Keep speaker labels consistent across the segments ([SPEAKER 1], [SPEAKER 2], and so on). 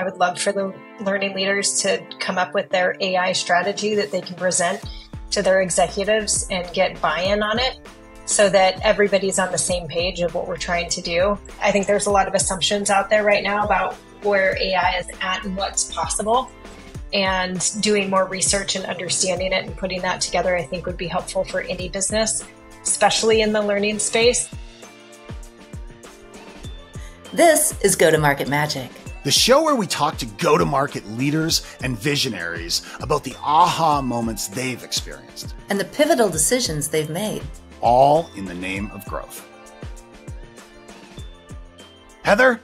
[SPEAKER 1] I would love for the learning leaders to come up with their AI strategy that they can present to their executives and get buy in on it so that everybody's on the same page of what we're trying to do. I think there's a lot of assumptions out there right now about where AI is at and what's possible. And doing more research and understanding it and putting that together, I think would be helpful for any business, especially in the learning space.
[SPEAKER 2] This is Go to Market Magic,
[SPEAKER 3] the show where we talk to go to market leaders and visionaries about the aha moments they've experienced
[SPEAKER 2] and the pivotal decisions they've made,
[SPEAKER 3] all in the name of growth. Heather,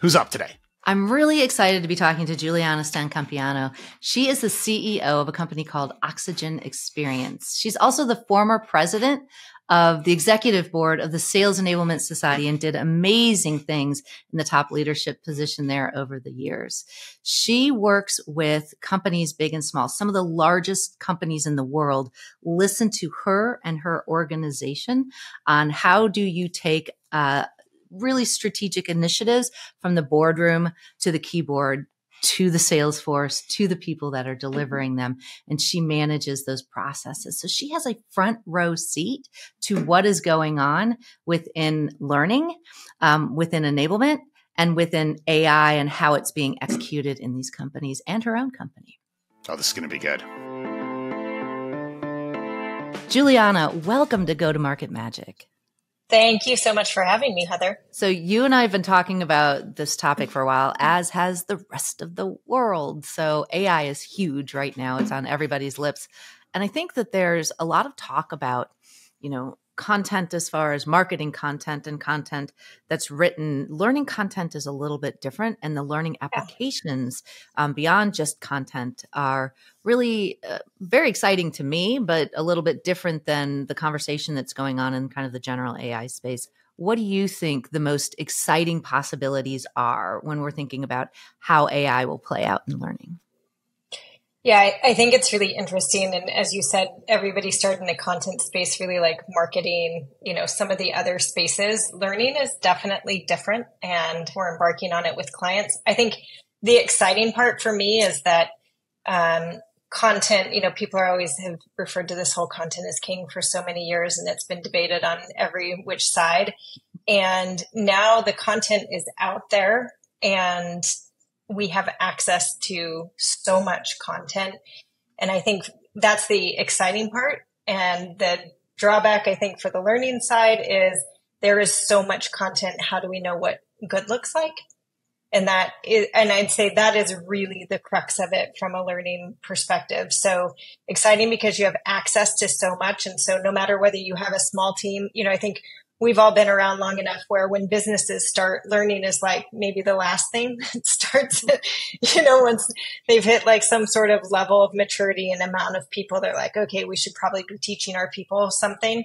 [SPEAKER 3] who's up today?
[SPEAKER 2] I'm really excited to be talking to Juliana Stancampiano. She is the CEO of a company called Oxygen Experience. She's also the former president of the executive board of the Sales Enablement Society and did amazing things in the top leadership position there over the years. She works with companies big and small. Some of the largest companies in the world listen to her and her organization on how do you take uh, really strategic initiatives from the boardroom to the keyboard to the sales force, to the people that are mm-hmm. delivering them. And she manages those processes. So she has a front row seat to what is going on within learning, um, within enablement, and within AI and how it's being executed in these companies and her own company.
[SPEAKER 3] Oh, this is going to be good.
[SPEAKER 2] Juliana, welcome to Go to Market Magic.
[SPEAKER 1] Thank you so much for having me, Heather.
[SPEAKER 2] So, you and I have been talking about this topic for a while, as has the rest of the world. So, AI is huge right now, it's on everybody's lips. And I think that there's a lot of talk about, you know, content as far as marketing content and content that's written learning content is a little bit different and the learning applications um, beyond just content are really uh, very exciting to me but a little bit different than the conversation that's going on in kind of the general ai space. What do you think the most exciting possibilities are when we're thinking about how ai will play out in learning
[SPEAKER 1] yeah, I, I, think it's really interesting. And as you said, everybody started in the content space, really like marketing, you know, some of the other spaces. Learning is definitely different and we're embarking on it with clients. I think the exciting part for me is that, um, content, you know, people are always have referred to this whole content as king for so many years and it's been debated on every which side. And now the content is out there and we have access to so much content. And I think that's the exciting part. And the drawback, I think, for the learning side is there is so much content. How do we know what good looks like? And that is, and I'd say that is really the crux of it from a learning perspective. So exciting because you have access to so much. And so no matter whether you have a small team, you know, I think we've all been around long enough where when businesses start learning is like maybe the last thing that starts you know once they've hit like some sort of level of maturity and amount of people they're like okay we should probably be teaching our people something.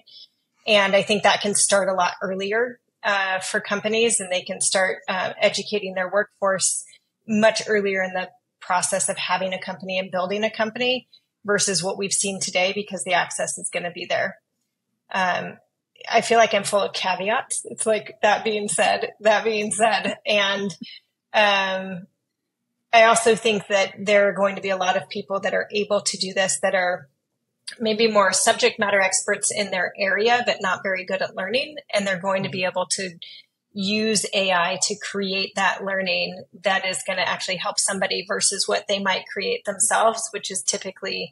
[SPEAKER 1] And i think that can start a lot earlier uh, for companies and they can start uh, educating their workforce much earlier in the process of having a company and building a company versus what we've seen today because the access is going to be there. Um, I feel like I'm full of caveats. It's like that being said, that being said. And um, I also think that there are going to be a lot of people that are able to do this that are maybe more subject matter experts in their area, but not very good at learning. And they're going to be able to use AI to create that learning that is going to actually help somebody versus what they might create themselves, which is typically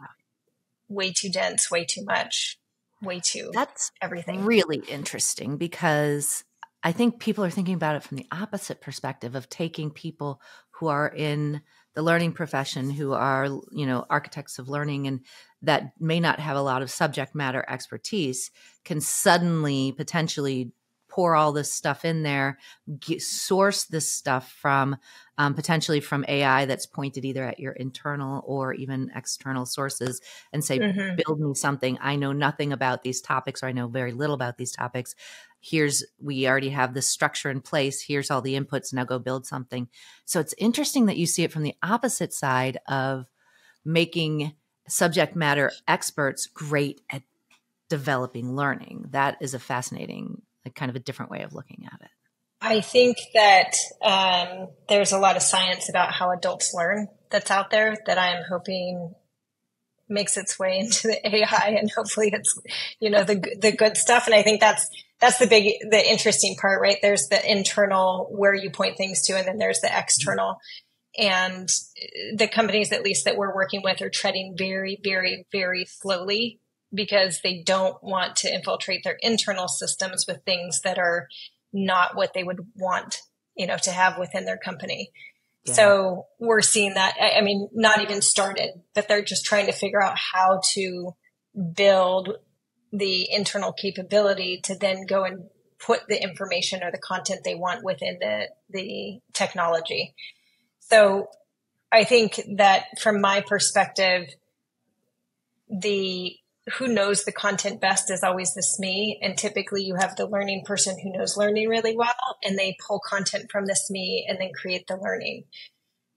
[SPEAKER 1] way too dense, way too much way too.
[SPEAKER 2] That's
[SPEAKER 1] everything.
[SPEAKER 2] Really interesting because I think people are thinking about it from the opposite perspective of taking people who are in the learning profession who are you know architects of learning and that may not have a lot of subject matter expertise can suddenly potentially pour all this stuff in there, get, source this stuff from um, potentially from AI that's pointed either at your internal or even external sources and say, mm-hmm. build me something. I know nothing about these topics or I know very little about these topics. Here's, we already have this structure in place. Here's all the inputs. Now go build something. So it's interesting that you see it from the opposite side of making subject matter experts great at developing learning. That is a fascinating like kind of a different way of looking at it.
[SPEAKER 1] I think that um, there's a lot of science about how adults learn that's out there that I'm hoping makes its way into the AI and hopefully it's you know the the good stuff. And I think that's that's the big the interesting part right? There's the internal where you point things to and then there's the external. And the companies at least that we're working with are treading very very very slowly because they don't want to infiltrate their internal systems with things that are not what they would want you know to have within their company yeah. so we're seeing that i mean not even started but they're just trying to figure out how to build the internal capability to then go and put the information or the content they want within the the technology so I think that from my perspective, the who knows the content best is always the SME. And typically you have the learning person who knows learning really well and they pull content from the SME and then create the learning.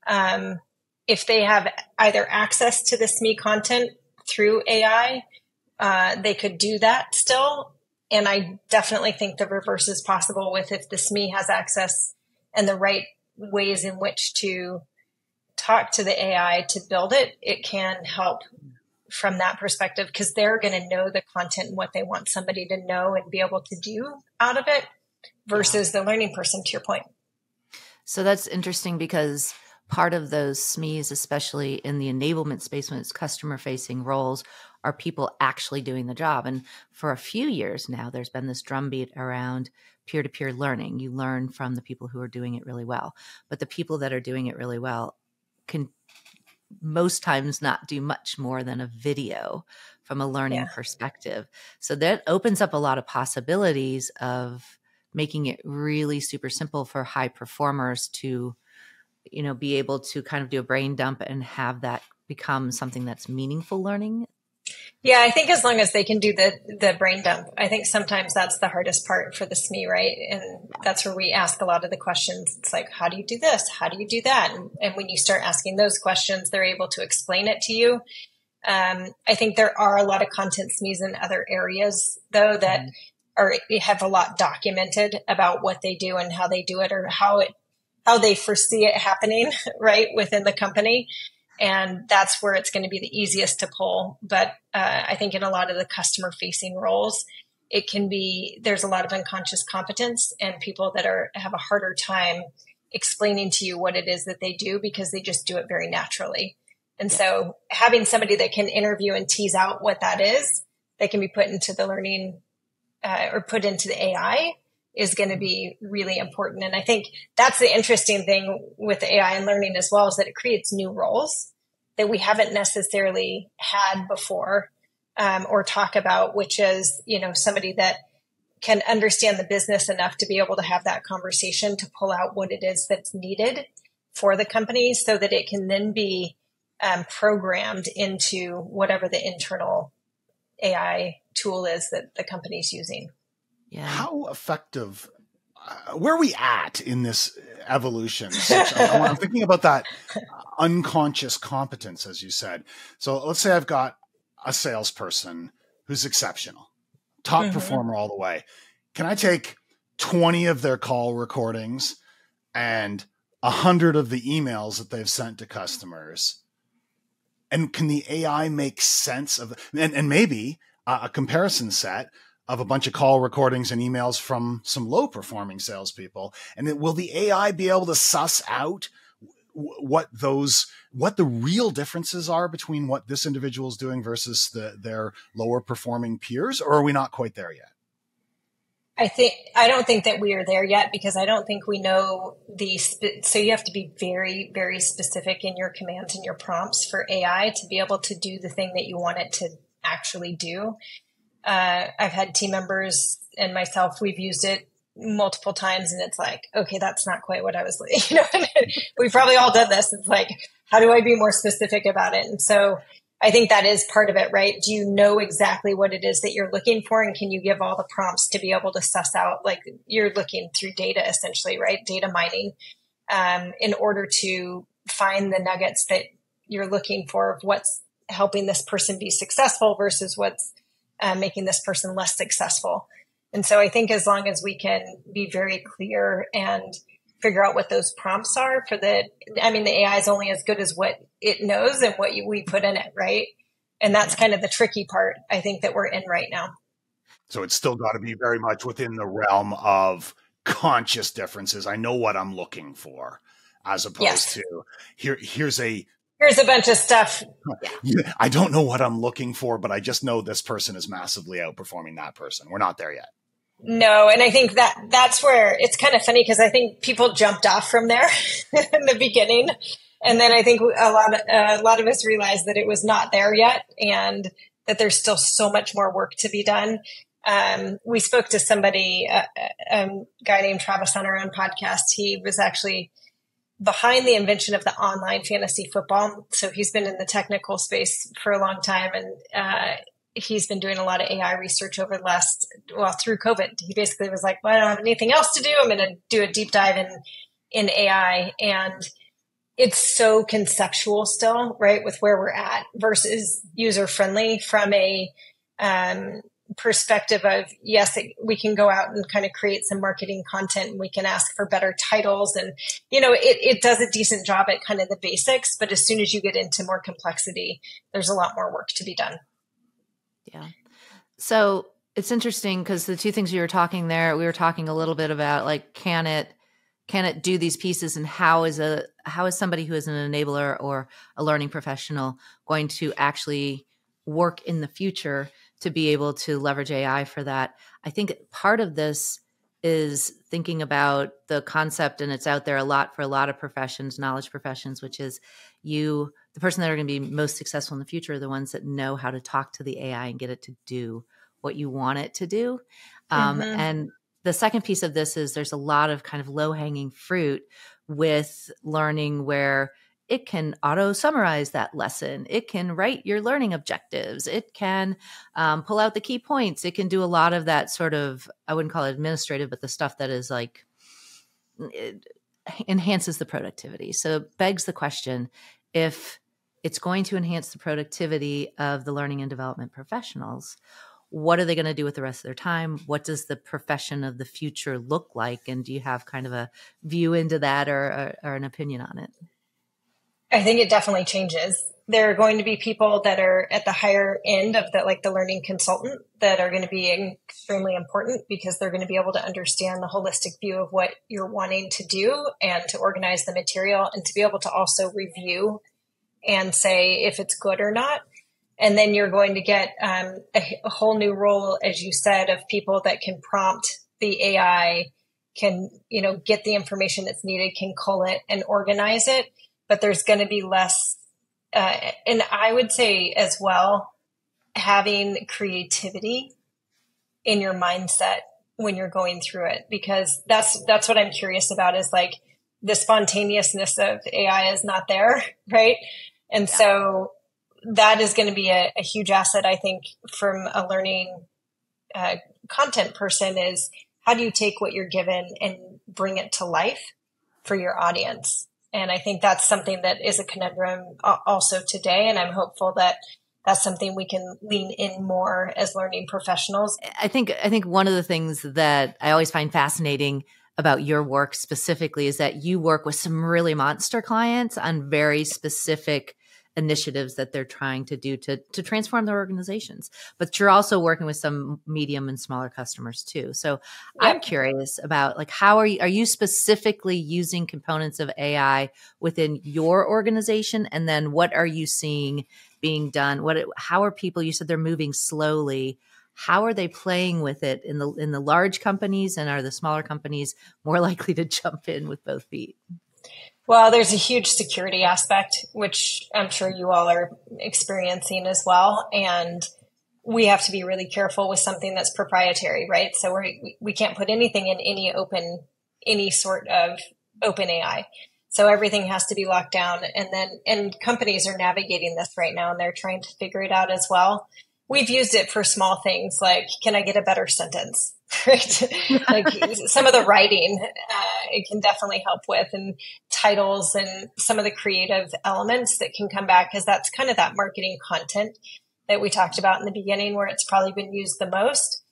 [SPEAKER 1] Um, if they have either access to the SME content through AI, uh, they could do that still. And I definitely think the reverse is possible with if the SME has access and the right ways in which to talk to the AI to build it, it can help from that perspective because they're going to know the content and what they want somebody to know and be able to do out of it versus yeah. the learning person, to your point.
[SPEAKER 2] So that's interesting because part of those SMEs, especially in the enablement space when it's customer facing roles, are people actually doing the job. And for a few years now, there's been this drumbeat around peer to peer learning. You learn from the people who are doing it really well. But the people that are doing it really well can most times not do much more than a video from a learning yeah. perspective. So that opens up a lot of possibilities of making it really super simple for high performers to you know be able to kind of do a brain dump and have that become something that's meaningful learning
[SPEAKER 1] yeah, I think as long as they can do the the brain dump, I think sometimes that's the hardest part for the SME, right? And that's where we ask a lot of the questions. It's like, how do you do this? How do you do that? And, and when you start asking those questions, they're able to explain it to you. Um, I think there are a lot of content SMEs in other areas, though, that mm-hmm. are have a lot documented about what they do and how they do it, or how it how they foresee it happening, right, within the company and that's where it's going to be the easiest to pull. But uh, I think in a lot of the customer facing roles, it can be there's a lot of unconscious competence and people that are have a harder time explaining to you what it is that they do because they just do it very naturally. And so having somebody that can interview and tease out what that is that can be put into the learning uh, or put into the AI is going to be really important. And I think that's the interesting thing with AI and learning as well is that it creates new roles that we haven't necessarily had before um, or talk about, which is, you know, somebody that can understand the business enough to be able to have that conversation to pull out what it is that's needed for the company so that it can then be um, programmed into whatever the internal AI tool is that the company's using.
[SPEAKER 3] Yeah. How effective? Uh, where are we at in this evolution? I'm, thinking about that unconscious competence, as you said. So let's say I've got a salesperson who's exceptional, top mm-hmm. performer all the way. Can I take 20 of their call recordings and a hundred of the emails that they've sent to customers? And can the AI make sense of and, and maybe a, a comparison set of a bunch of call recordings and emails from some low performing salespeople? And will the AI be able to suss out what those, what the real differences are between what this individual is doing versus the, their lower performing peers? Or are we not quite there yet?
[SPEAKER 1] I think I don't think that we are there yet because I don't think we know the so you have to be very very specific in your commands and your prompts for AI to be able to do the thing that you want it to actually do uh, I've had team members and myself, we've used it multiple times and it's like, okay, that's not quite what I was, you know, we've probably all done this. It's like, how do I be more specific about it? And so I think that is part of it, right? Do you know exactly what it is that you're looking for? And can you give all the prompts to be able to suss out, like you're looking through data essentially, right? Data mining, um, in order to find the nuggets that you're looking for of what's helping this person be successful versus what's uh, making this person less successful. And so I think as long as we can be very clear and figure out what those prompts are for the, I mean, the AI is only as good as what it knows and what you, we put in it, right? And that's kind of the tricky part I think that we're in right now.
[SPEAKER 3] So it's still got to be very much within the realm of conscious differences. I know what I'm looking for as opposed yes. to here here's a
[SPEAKER 1] here's a bunch of stuff.
[SPEAKER 3] Yeah. I don't know what I'm looking for, but I just know this person is massively outperforming that person. We're not there yet.
[SPEAKER 1] No, and I think that that's where it's kind of funny because I think people jumped off from there in the beginning, and then I think a lot of, uh, a lot of us realized that it was not there yet, and that there's still so much more work to be done. Um, we spoke to somebody, uh, a um, guy named Travis on our own podcast. He was actually behind the invention of the online fantasy football. So he's been in the technical space for a long time and uh, he's been doing a lot of AI research over the last, well, through COVID. He basically was like, well, I don't have anything else to do. I'm going to do a deep dive in, in AI. And it's so conceptual still, right? With where we're at versus user friendly from a, um, perspective of yes we can go out and kind of create some marketing content and we can ask for better titles and you know it, it does a decent job at kind of the basics but as soon as you get into more complexity there's a lot more work to be done.
[SPEAKER 2] Yeah. So it's interesting because the two things you were talking there we were talking a little bit about like can it can it do these pieces and how is a how is somebody who is an enabler or a learning professional going to actually work in the future to be able to leverage AI for that. I think part of this is thinking about the concept, and it's out there a lot for a lot of professions, knowledge professions, which is you, the person that are going to be most successful in the future are the ones that know how to talk to the AI and get it to do what you want it to do. Um, mm-hmm. And the second piece of this is there's a lot of kind of low hanging fruit with learning where it can auto summarize that lesson. It can write your learning objectives. It can um, pull out the key points. It can do a lot of that sort of, I wouldn't call it administrative, but the stuff that is like, enhances the productivity. So it begs the question if it's going to enhance the productivity of the learning and development professionals, what are they going to do with the rest of their time? What does the profession of the future look like? And do you have kind of a view into that or, or, or an opinion on it?
[SPEAKER 1] I think it definitely changes. There are going to be people that are at the higher end of the like the learning consultant that are going to be extremely important because they're going to be able to understand the holistic view of what you're wanting to do and to organize the material and to be able to also review and say if it's good or not. And then you're going to get um, a, a whole new role, as you said, of people that can prompt the AI, can you know get the information that's needed, can cull it and organize it but there's going to be less. Uh, and I would say as well, having creativity in your mindset when you're going through it, because that's, that's what I'm curious about is like the spontaneousness of AI is not there. Right. And yeah. so that is going to be a, a, huge asset, I think, from a learning uh, content person is how do you take what you're given and bring it to life for your audience? And I think that's something that is a conundrum also today. And I'm hopeful that that's something we can lean in more as learning professionals.
[SPEAKER 2] I think I think one of the things that I always find fascinating about your work specifically is that you work with some really monster clients on very specific initiatives that they're trying to do to to transform their organizations. But you're also working with some medium and smaller customers too. So yep. I'm curious about like how are you are you specifically using components of AI within your organization and then what are you seeing being done? What how are people you said they're moving slowly how are they playing with it in the in the large companies and are the smaller companies more likely to jump in with both feet
[SPEAKER 1] well, there's a huge security aspect, which I'm sure you all are experiencing as well. And we have to be really careful with something that's proprietary, right? So we we can't put anything in any open, any sort of open AI. So everything has to be locked down. And then, and companies are navigating this right now and they're trying to figure it out as well. We've used it for small things like, can I get a better sentence? Right? like some of the writing, uh, it can definitely help with and titles and some of the creative elements that can come back because that's kind of that marketing content that we talked about in the beginning where it's probably been used the most.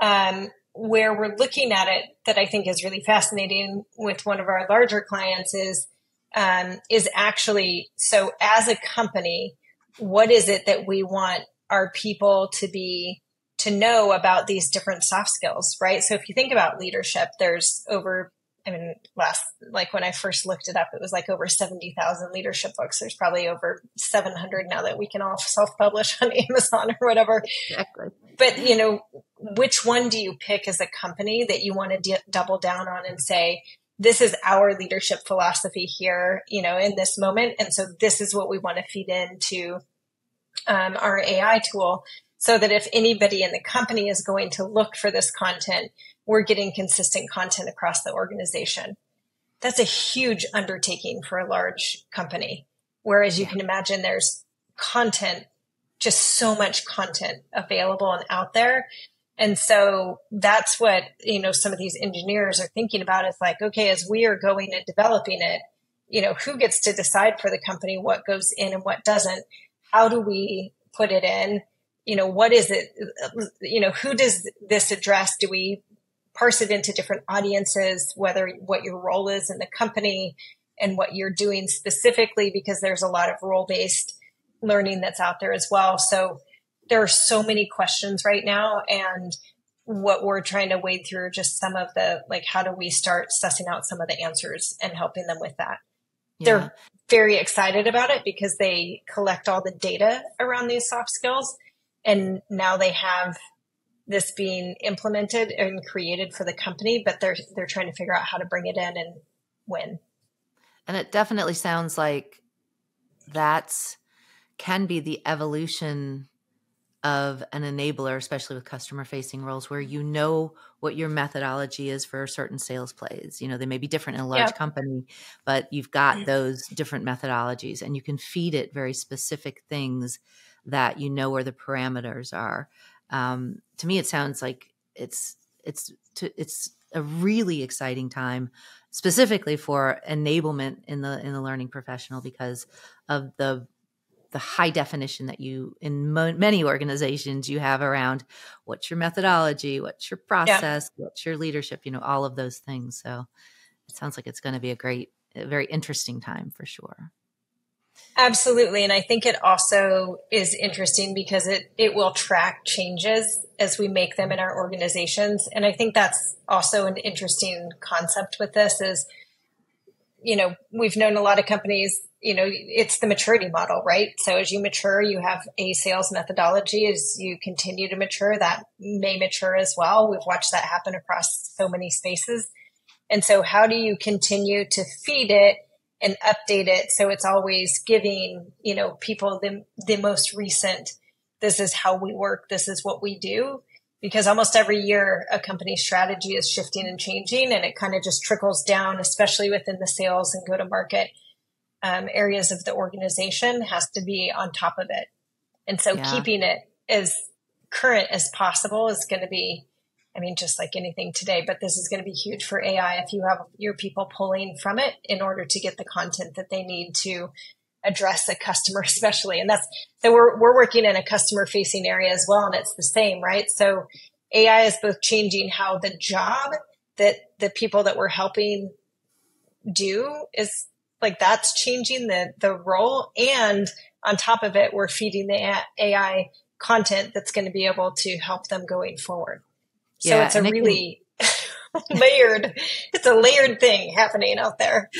[SPEAKER 1] Um, where we're looking at it that I think is really fascinating with one of our larger clients is um, is actually so as a company, what is it that we want our people to be to know about these different soft skills, right? So if you think about leadership, there's over I mean, last, like when I first looked it up, it was like over 70,000 leadership books. There's probably over 700 now that we can all self publish on Amazon or whatever. Exactly. But, you know, which one do you pick as a company that you want to d- double down on and say, this is our leadership philosophy here, you know, in this moment. And so this is what we want to feed into um, our AI tool so that if anybody in the company is going to look for this content, we're getting consistent content across the organization. That's a huge undertaking for a large company. Whereas you can imagine there's content, just so much content available and out there. And so that's what, you know, some of these engineers are thinking about is like, okay, as we are going and developing it, you know, who gets to decide for the company what goes in and what doesn't? How do we put it in? You know, what is it? You know, who does this address? Do we parse it into different audiences, whether what your role is in the company and what you're doing specifically, because there's a lot of role based learning that's out there as well. So there are so many questions right now. And what we're trying to wade through just some of the like, how do we start sussing out some of the answers and helping them with that? Yeah. They're very excited about it because they collect all the data around these soft skills. And now they have this being implemented and created for the company, but they're they're trying to figure out how to bring it in and when.
[SPEAKER 2] And it definitely sounds like that's can be the evolution of an enabler, especially with customer facing roles, where you know what your methodology is for certain sales plays. You know, they may be different in a large yeah. company, but you've got mm. those different methodologies and you can feed it very specific things that you know where the parameters are um, to me, it sounds like it's it's to, it's a really exciting time, specifically for enablement in the in the learning professional because of the the high definition that you in mo- many organizations you have around what's your methodology, what's your process, yeah. what's your leadership, you know, all of those things. So it sounds like it's going to be a great, a very interesting time for sure.
[SPEAKER 1] Absolutely. And I think it also is interesting because it, it will track changes as we make them in our organizations. And I think that's also an interesting concept with this is, you know, we've known a lot of companies, you know, it's the maturity model, right? So as you mature, you have a sales methodology. As you continue to mature, that may mature as well. We've watched that happen across so many spaces. And so how do you continue to feed it and update it. So it's always giving you know people the the most recent this is how we work this is what we do. Because almost every year a company's strategy is shifting and changing and it kind of just trickles down especially within the sales and go to market um, areas of the organization has to be on top of it. And so yeah. keeping it as current as possible is going to be I mean, just like anything today, but this is going to be huge for AI if you have your people pulling from it in order to get the content that they need to address a customer, especially. And that's, so we're, we're working in a customer facing area as well. And it's the same, right? So AI is both changing how the job that the people that we're helping do is like that's changing the, the role. And on top of it, we're feeding the AI content that's going to be able to help them going forward. So yeah, it's a really can, layered, it's a layered thing happening out there.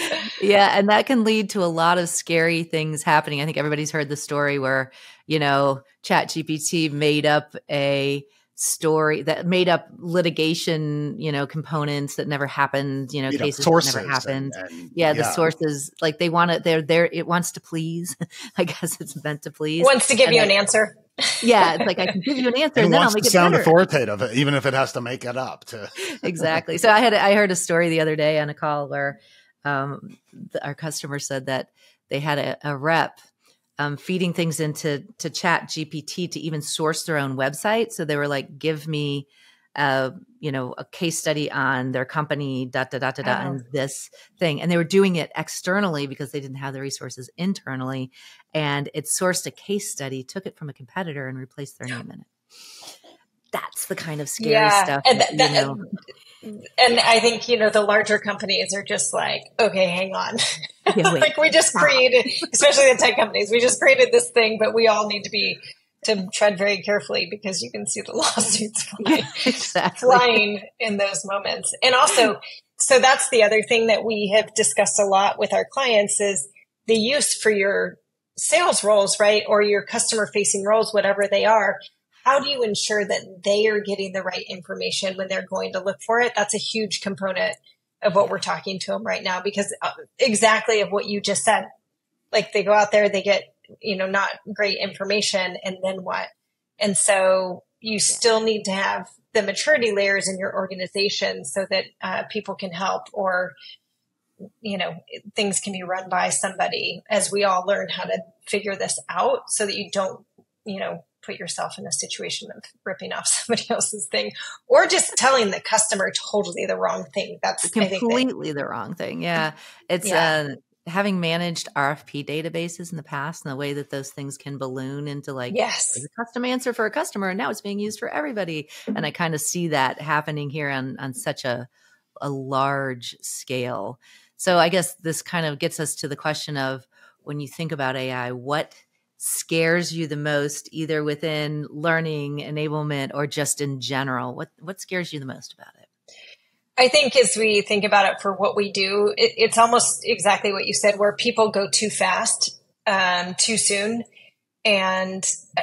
[SPEAKER 2] Yeah. And that can lead to a lot of scary things happening. I think everybody's heard the story where, you know, Chat GPT made up a, story that made up litigation, you know, components that never happened, you know, cases that never happened. And, and, yeah, the sources like they want to they're there it wants to please. I guess it's meant to please.
[SPEAKER 1] Wants to give and you an answer
[SPEAKER 2] yeah, it's like I can give you an answer, and,
[SPEAKER 3] and
[SPEAKER 2] then I'll make
[SPEAKER 3] it
[SPEAKER 2] sound
[SPEAKER 3] better. authoritative, even if it has to make it up. To
[SPEAKER 2] exactly. So I had I heard a story the other day on a call where um, the, our customer said that they had a, a rep um, feeding things into to Chat GPT to even source their own website. So they were like, "Give me." A you know a case study on their company da da da da da oh. and this thing and they were doing it externally because they didn't have the resources internally and it sourced a case study took it from a competitor and replaced their name in it that's the kind of scary yeah. stuff.
[SPEAKER 1] And, that, that, you know. and I think, you know, the larger companies are just like, okay, hang on. Yeah, like we just created, especially the tech companies, we just created this thing, but we all need to be to tread very carefully because you can see the lawsuits flying, exactly. flying in those moments. And also, so that's the other thing that we have discussed a lot with our clients is the use for your sales roles, right? Or your customer facing roles, whatever they are. How do you ensure that they are getting the right information when they're going to look for it? That's a huge component of what we're talking to them right now because uh, exactly of what you just said. Like they go out there, they get, you know, not great information and then what? And so you still need to have the maturity layers in your organization so that uh, people can help or you know things can be run by somebody as we all learn how to figure this out so that you don't you know put yourself in a situation of ripping off somebody else's thing or just telling the customer totally the wrong thing that's
[SPEAKER 2] completely the wrong thing yeah it's yeah. uh having managed RFP databases in the past and the way that those things can balloon into like
[SPEAKER 1] yes
[SPEAKER 2] a custom answer for a customer and now it's being used for everybody and mm-hmm. I kind of see that happening here on on such a a large scale. So I guess this kind of gets us to the question of when you think about AI, what scares you the most either within learning enablement or just in general? What what scares you the most about it?
[SPEAKER 1] I think as we think about it for what we do, it, it's almost exactly what you said, where people go too fast, um, too soon. And, uh,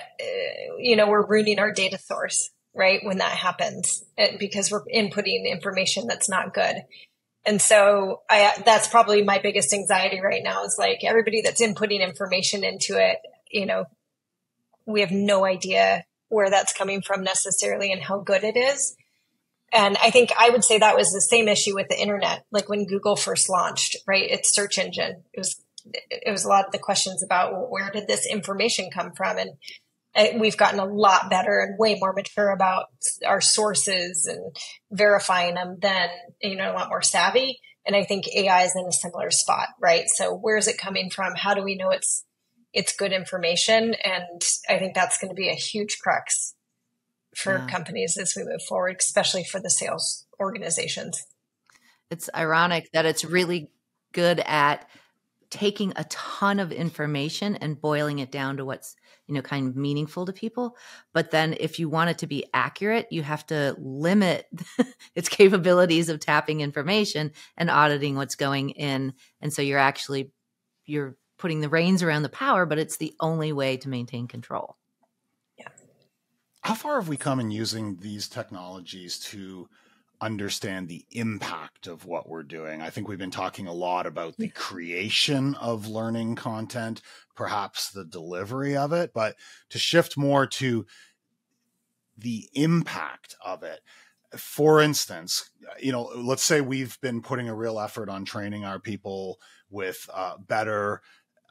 [SPEAKER 1] you know, we're ruining our data source, right? When that happens, it, because we're inputting information that's not good. And so I, that's probably my biggest anxiety right now is like everybody that's inputting information into it, you know, we have no idea where that's coming from necessarily and how good it is. And I think I would say that was the same issue with the internet, like when Google first launched, right? Its search engine. It was, it was a lot of the questions about where did this information come from? And uh, we've gotten a lot better and way more mature about our sources and verifying them than, you know, a lot more savvy. And I think AI is in a similar spot, right? So where is it coming from? How do we know it's, it's good information? And I think that's going to be a huge crux for yeah. companies as we move forward, especially for the sales organizations.
[SPEAKER 2] It's ironic that it's really good at taking a ton of information and boiling it down to what's you know kind of meaningful to people but then if you want it to be accurate you have to limit its capabilities of tapping information and auditing what's going in and so you're actually you're putting the reins around the power but it's the only way to maintain control
[SPEAKER 3] how far have we come in using these technologies to understand the impact of what we're doing? I think we've been talking a lot about the creation of learning content, perhaps the delivery of it, but to shift more to the impact of it. For instance, you know, let's say we've been putting a real effort on training our people with uh, better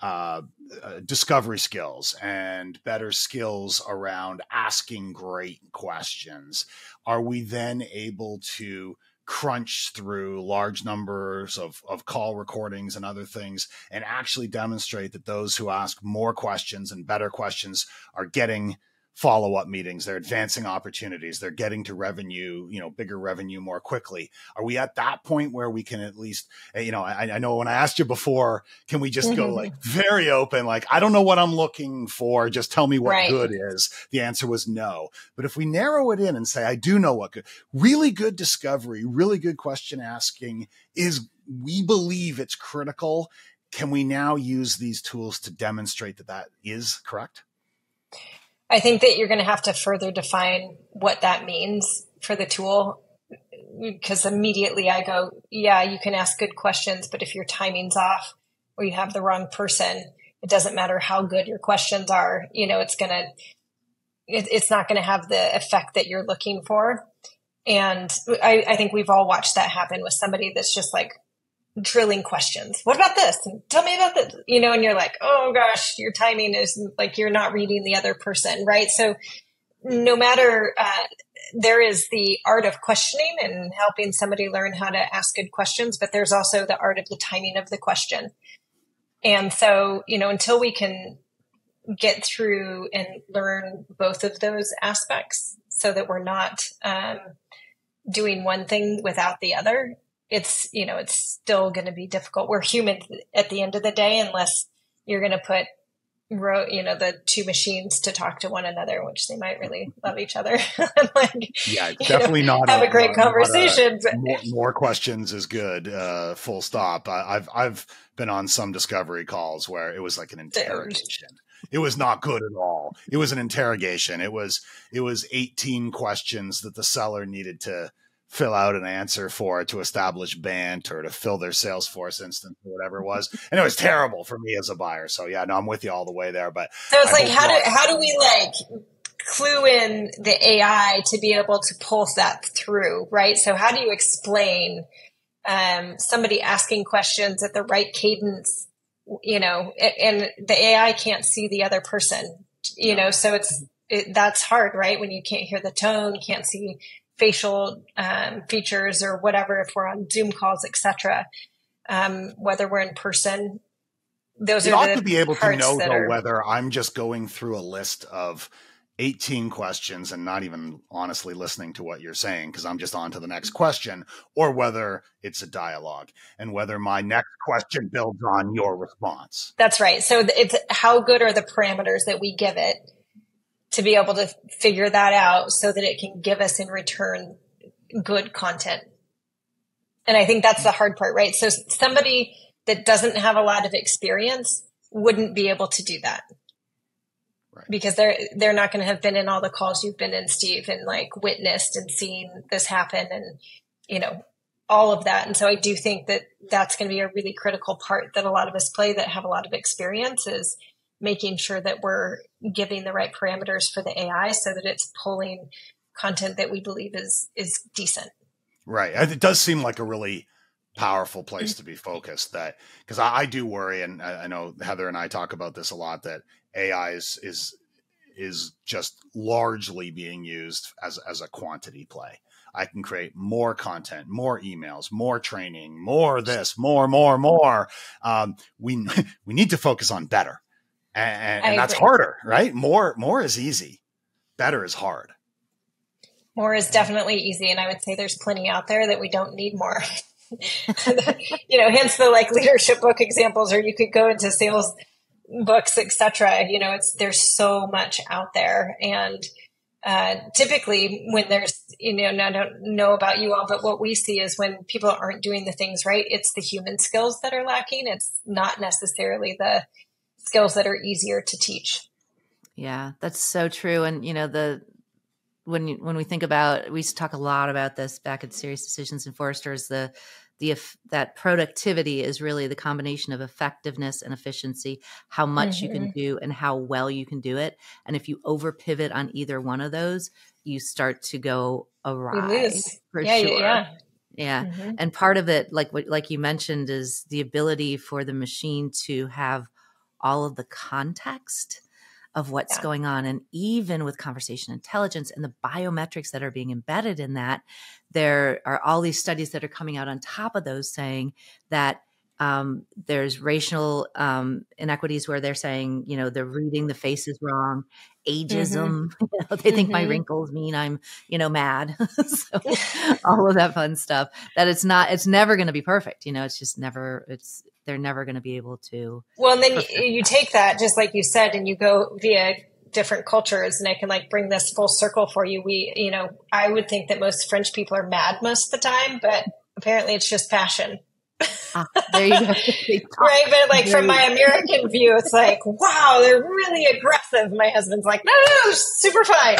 [SPEAKER 3] uh, uh, discovery skills and better skills around asking great questions, are we then able to crunch through large numbers of, of call recordings and other things and actually demonstrate that those who ask more questions and better questions are getting follow up meetings. They're advancing opportunities. They're getting to revenue, you know, bigger revenue more quickly. Are we at that point where we can at least, eh, you know, I, I know when I asked you before, can we just go like very open? Like, I don't know what I'm looking for. Just tell me what right. good is. The answer was no. But if we narrow it in and say, I do know what good, really good discovery, really good question asking is we believe it's critical. Can we now use these tools to demonstrate that that is correct?
[SPEAKER 1] I think that you're going to have to further define what that means for the tool because immediately I go, yeah, you can ask good questions, but if your timing's off or you have the wrong person, it doesn't matter how good your questions are. You know, it's going to, it, it's not going to have the effect that you're looking for. And I, I think we've all watched that happen with somebody that's just like drilling questions. What about this? And Tell me about this. You know, and you're like, oh gosh, your timing is like you're not reading the other person, right? So no matter, uh, there is the art of questioning and helping somebody learn how to ask good questions, but there's also the art of the timing of the question. And so, you know, until we can get through and learn both of those aspects so that we're not um, doing one thing without the other it's you know it's still going to be difficult. We're human at the end of the day unless you're going to put you know the two machines to talk to one another which they might really love each other.
[SPEAKER 3] Like yeah definitely
[SPEAKER 1] know,
[SPEAKER 3] not
[SPEAKER 1] have a, a great conversation
[SPEAKER 3] a, more, more, questions is good uh full stop. I, i've i've been on some discovery calls where it was like an interrogation. It was not good at all. It was an interrogation. It was it was 18 questions that the seller needed to fill out an answer for to establish Bant or to fill their Salesforce instance or whatever it was. And it was terrible for me as a buyer. So yeah, no, I'm with you all the way there. But
[SPEAKER 1] so it's I like, how do, how do we like clue in the AI to be able to pulse that through, right? So how do you explain, um, somebody asking questions at the right cadence, you know, and the AI can't see the other person, you know, so it's, it, that's hard, right? When you can't hear the tone, can't see facial um, features or whatever if we're on Zoom calls, etc. Um, whether we're in person, those
[SPEAKER 3] you
[SPEAKER 1] are
[SPEAKER 3] ought to be able to know though are, whether I'm just going through a list of 18 questions and not even honestly listening to what you're saying because I'm just on to the next question, or whether it's a dialogue and whether my next question builds on your response.
[SPEAKER 1] That's right. So it's how good are the parameters that we give it to be able to figure that out so that it can give us in return good content. And I think that's the hard part, right? So somebody that doesn't have a lot of experience wouldn't be able to do that. Right. Because they're they're not going to have been in all the calls you've been in, Steve, and like witnessed and seen this happen, and you know all of that. And so I do think that that's going to be a really critical part that a lot of us play that have a lot of experience is making sure that we're giving the right parameters for the AI so that it's pulling content that we believe is is decent.
[SPEAKER 3] Right. It does seem like a really powerful place to be focused that because I, I, do worry and I, I, know Heather and I talk about this a lot that AI is is is just largely being used as as a quantity play. I can create more content, more emails, more training, more this, more, more, more. Um, we we need to focus on better and, and that's harder, right? More more is easy, better is hard.
[SPEAKER 1] More is definitely easy, and I would say there's plenty out there that we don't need more. you know, hence the like leadership book examples, or you could go into sales books, etc. You know, it's there's so much out there, and uh, typically when there's you know I don't know about you all, but what we see is when people aren't doing the things right, it's the human skills that are lacking. It's not necessarily the skills that are easier to teach.
[SPEAKER 2] Yeah, that's so true. And you know, the when you, when we think about, we used to talk a lot about this back at SiriusDecisions and Forrester's. The the that productivity is really the combination of effectiveness and efficiency, how much mm-hmm. you can mm-hmm. do and how well you can do it. And if you over pivot on either one of those, you start to go awry. For
[SPEAKER 1] yeah,
[SPEAKER 2] sure.
[SPEAKER 1] Yeah.
[SPEAKER 2] Yeah. Mm-hmm. And part of it, like what like you mentioned, is the ability for the machine to have all of the context of what's yeah. going on. And even with conversation intelligence and the biometrics that are being embedded in that, there are all these studies that are coming out on top of those saying that um, there's racial um, inequities where they're saying, you know, they're reading the faces wrong, ageism. Mm-hmm. You know, they think mm-hmm. my wrinkles mean I'm, you know, mad. so all of that fun stuff. That it's not. It's never going to be perfect. You know, it's just never. It's they're never going to be able to.
[SPEAKER 1] Well, and then you, you take that just like you said, and you go via different cultures and I can like bring this full circle for you. We, you know, I would think that most French people are mad most of the time, but apparently it's just passion.
[SPEAKER 2] Ah, there you go.
[SPEAKER 1] right. But like from my American view, it's like, wow, they're really aggressive. My husband's like, no, no, no super fine.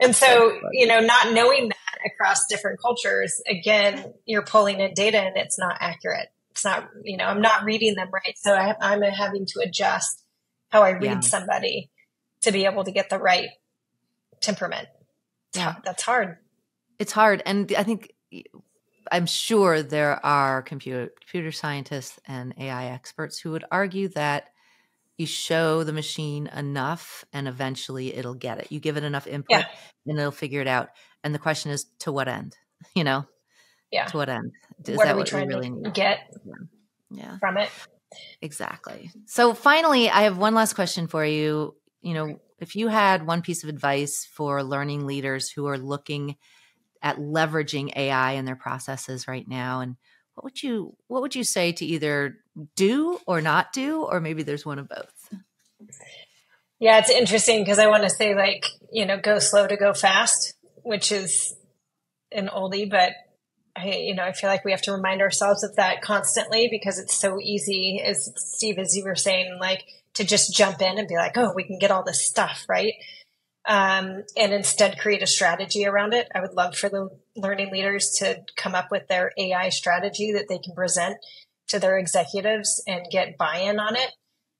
[SPEAKER 1] and so, you know, not knowing that across different cultures, again, you're pulling in data and it's not accurate. It's not, you know, I'm not reading them right. So I, am having to adjust how I read yeah. somebody to be able to get the right temperament. Yeah. That's hard.
[SPEAKER 2] It's hard. And I think I'm sure there are computer computer scientists and AI experts who would argue that you show the machine enough and eventually it'll get it. You give it enough input yeah. and it'll figure it out. And the question is to what end? You know?
[SPEAKER 1] Yeah.
[SPEAKER 2] To what end?
[SPEAKER 1] Is what are we trying we really to need? get yeah. yeah. from it?
[SPEAKER 2] Exactly. So finally, I have one last question for you. You know, if you had one piece of advice for learning leaders who are looking at leveraging AI in their processes right now and what would you what would you say to either do or not do or maybe there's one of both?
[SPEAKER 1] Yeah, it's interesting because I want to say like, you know, go slow to go fast, which is an oldie, but I, you know, I feel like we have to remind ourselves of that constantly because it's so easy, as Steve, as you were saying, like to just jump in and be like, oh, we can get all this stuff, right? Um, and instead create a strategy around it. I would love for the learning leaders to come up with their AI strategy that they can present to their executives and get buy in on it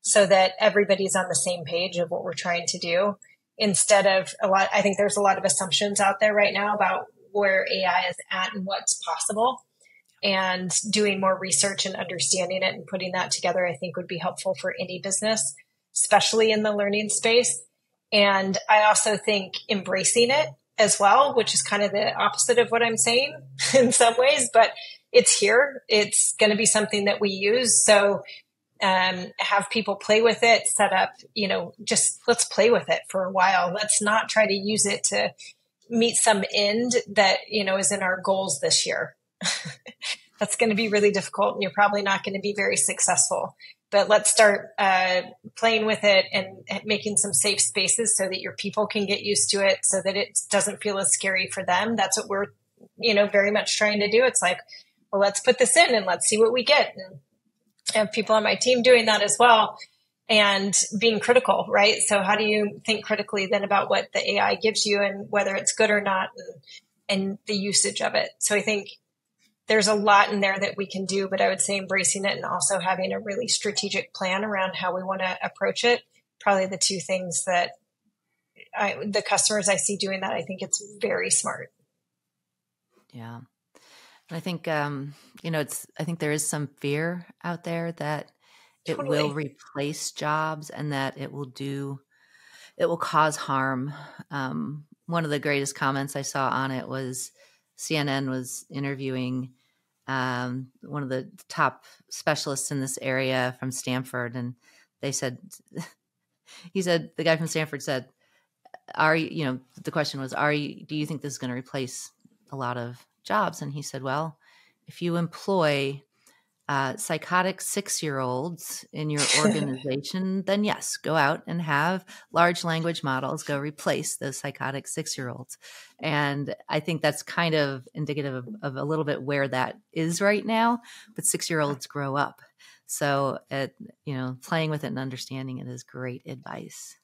[SPEAKER 1] so that everybody's on the same page of what we're trying to do instead of a lot. I think there's a lot of assumptions out there right now about where AI is at and what's possible. And doing more research and understanding it and putting that together, I think would be helpful for any business, especially in the learning space. And I also think embracing it as well, which is kind of the opposite of what I'm saying in some ways, but it's here. It's going to be something that we use. So, um, have people play with it, set up, you know, just let's play with it for a while. Let's not try to use it to meet some end that, you know, is in our goals this year. That's going to be really difficult and you're probably not going to be very successful. But let's start uh, playing with it and making some safe spaces so that your people can get used to it so that it doesn't feel as scary for them. That's what we're, you know, very much trying to do. It's like, well, let's put this in and let's see what we get. And I have people on my team doing that as well and being critical, right? So how do you think critically then about what the AI gives you and whether it's good or not and, and the usage of it? So I think there's a lot in there that we can do, but I would say embracing it and also having a really strategic plan around how we want to approach it. Probably the two things that I, the customers I see doing that, I think it's very smart.
[SPEAKER 2] Yeah. I think, um, you know, it's, I think there is some fear out there that it totally. will replace jobs and that it will do it will cause harm um, one of the greatest comments i saw on it was cnn was interviewing um, one of the top specialists in this area from stanford and they said he said the guy from stanford said are you you know the question was are you do you think this is going to replace a lot of jobs? And he said well if you employ uh, psychotic six year olds in your organization, then yes, go out and have large language models go replace those psychotic six year olds. And I think that's kind of indicative of, of, a little bit where that is right now. But six year olds grow up. So, it, you know, playing with it and understanding it is great advice.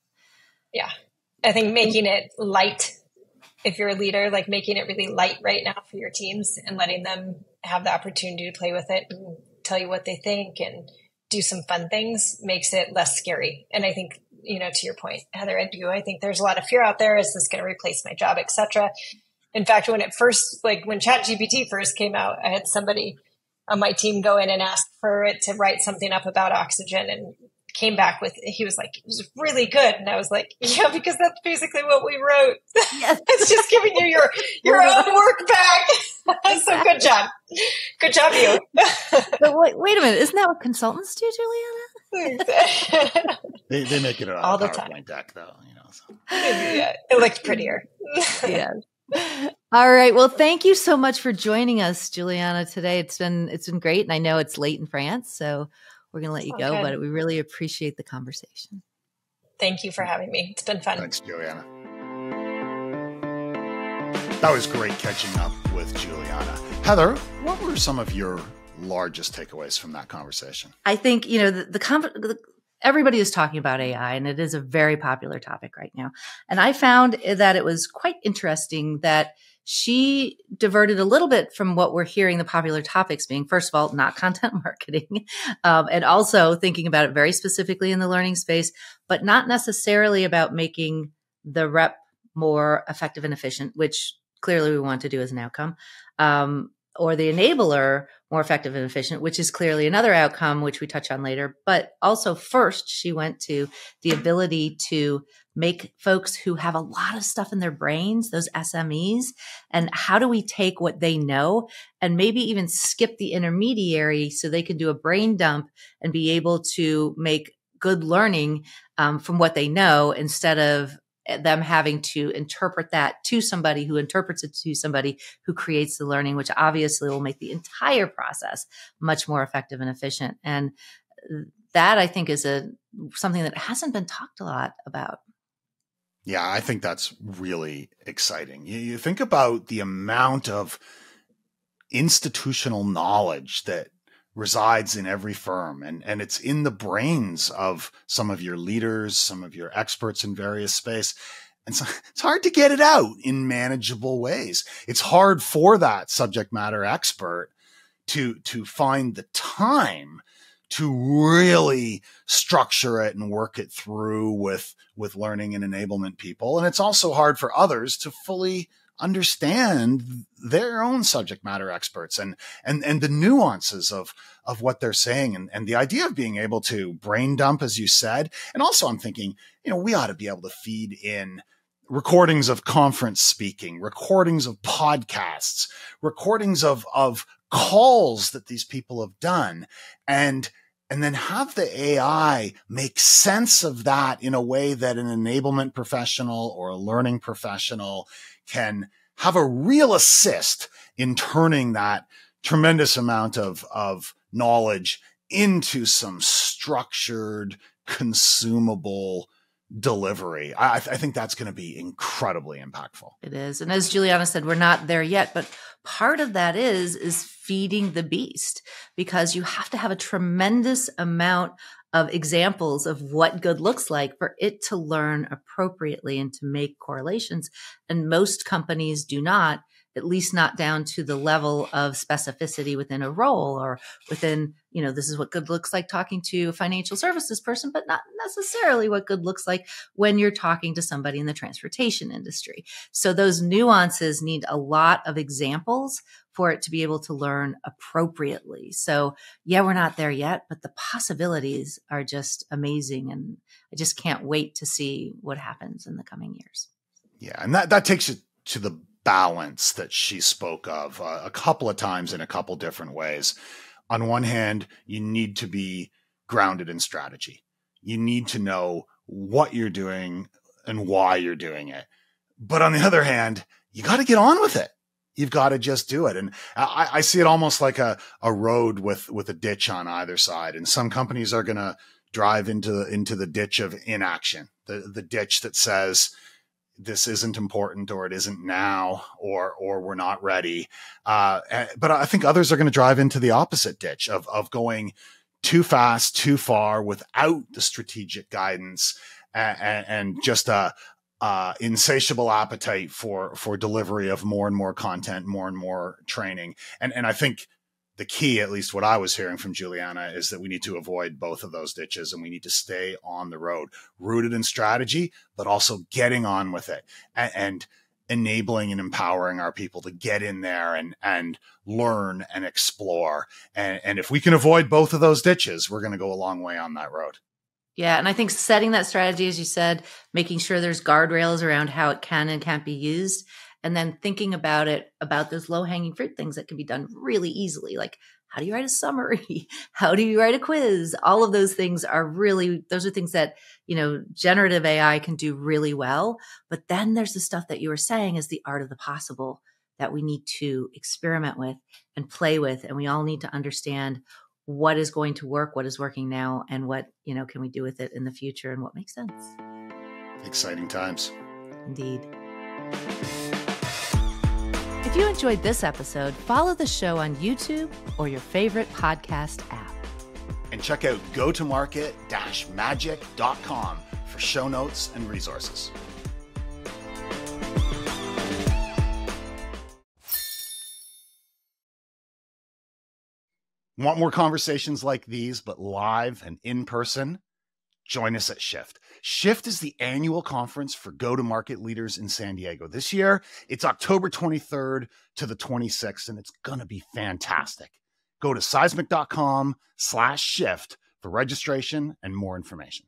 [SPEAKER 1] Yeah. I think making it light, if you're a leader, like making it really light right now for your teams and letting them have the opportunity to play with it and tell you what they think and do some fun things makes it less scary. And I think, you know, to your point, Heather, I do. I think there's a lot of fear out there. Is this going to replace my job, etc. In fact, when it first, like when Chat GPT first came out, I had somebody on my team go in and ask for it to write something up about oxygen and came back with he was like it was really good and i was like yeah because that's basically what we wrote yes. it's just giving you your your own work back exactly. so good job good job you
[SPEAKER 2] but wait, wait a minute isn't that what consultants do juliana
[SPEAKER 3] they, they make it an all the PowerPoint time deck though you know so.
[SPEAKER 1] yeah, it looked prettier
[SPEAKER 2] yeah all right. Well, thank you so much for joining us, Juliana, today. It's been it's been great, and I know it's late in France, so we're going to let you go, but we really appreciate the conversation.
[SPEAKER 1] Thank you for having me. It's been fun.
[SPEAKER 3] Thanks, Juliana. That was great catching up with Juliana. Heather, what were some of your largest takeaways from that conversation?
[SPEAKER 2] I think, you know, the, the, the everybody is talking about AI and it is a very popular topic right now. And I found that it was quite interesting that she diverted a little bit from what we're hearing the popular topics being first of all not content marketing um, and also thinking about it very specifically in the learning space but not necessarily about making the rep more effective and efficient which clearly we want to do as an outcome um, or the enabler more effective and efficient, which is clearly another outcome, which we touch on later. But also, first, she went to the ability to make folks who have a lot of stuff in their brains, those SMEs, and how do we take what they know and maybe even skip the intermediary so they can do a brain dump and be able to make good learning um, from what they know instead of Eh, them having to interpret that to somebody who interprets it to somebody who creates the learning, which obviously will make the entire process much more effective and efficient. And uh, that I think is a something that hasn't been talked a lot about.
[SPEAKER 3] Yeah, I think that's really exciting. You, you think about the amount of institutional knowledge that resides in every firm and, and it's in the brains of some of your leaders, some of your experts in various space. And so it's hard to get it out in manageable ways. It's hard for that subject matter expert to, to find the time to really structure it and work it through with, with learning and enablement people. And it's also hard for others to fully understand their own subject matter experts and and and the nuances of of what they're saying and, and the idea of being able to brain dump as you said. And also i'm thinking you know we ought to be able to feed in recordings of conference speaking recordings of podcasts recordings of of calls that these people have done. And and then have the AI make sense of that in a way that an enablement professional or a learning professional can have a real assist in turning that tremendous amount of, of knowledge into some structured, consumable delivery. I, I think that's going to be incredibly impactful.
[SPEAKER 2] It is. And as Juliana said, we're not there yet, but part of that is, is feeding the beast because you have to have a tremendous amount of examples of what good looks like for it to learn appropriately and to make correlations. And most companies do not, at least not down to the level of specificity within a role or within, you know, this is what good looks like talking to a financial services person, but not necessarily what good looks like when you're talking to somebody in the transportation industry. So those nuances need a lot of examples for it to be able to learn appropriately. So yeah, we're not there yet, but the possibilities are just amazing. And I just can't wait to see what happens in the coming years.
[SPEAKER 3] Yeah. And that, that takes it to the balance that she spoke of uh, a couple of times in a couple different ways. On one hand, you need to be grounded in strategy. You need to know what you're doing and why you're doing it. But on the other hand, you got to get on with it you've got to just do it. And I, I, see it almost like a, a road with, with a ditch on either side. And some companies are going to drive into, into the ditch of inaction, the, the ditch that says, this isn't important or it isn't now or or we're not ready uh, but i think others are going to drive into the opposite ditch of of going too fast too far without the strategic guidance and, and just a, uh, insatiable appetite for for delivery of more and more content, more and more training, and and I think the key, at least what I was hearing from Juliana, is that we need to avoid both of those ditches and we need to stay on the road, rooted in strategy, but also getting on with it and, and enabling and empowering our people to get in there and and learn and explore. And, and if we can avoid both of those ditches, we're going to go a long way on that road.
[SPEAKER 2] Yeah. And I think setting that strategy, as you said, making sure there's guardrails around how it can and can't be used, and then thinking about it about those low hanging fruit things that can be done really easily. Like, how do you write a summary? How do you write a quiz? All of those things are really, those are things that, you know, generative AI can do really well. But then there's the stuff that you were saying is the art of the possible that we need to experiment with and play with. And we all need to understand what is going to work, what is working now, and what, you know, can we do with it in the future and what makes sense.
[SPEAKER 3] Exciting times.
[SPEAKER 2] Indeed. If you enjoyed this episode, follow the show on YouTube or your favorite podcast app.
[SPEAKER 3] And check out go to market magic.com for show notes and resources. Want more conversations like these, but live and in person? join us at Shift. Shift is the annual conference for go to market leaders in San Diego. This year, it's October 23rd to the 26th, and it's going to be fantastic. Go to seismic.com slash shift for registration and more information.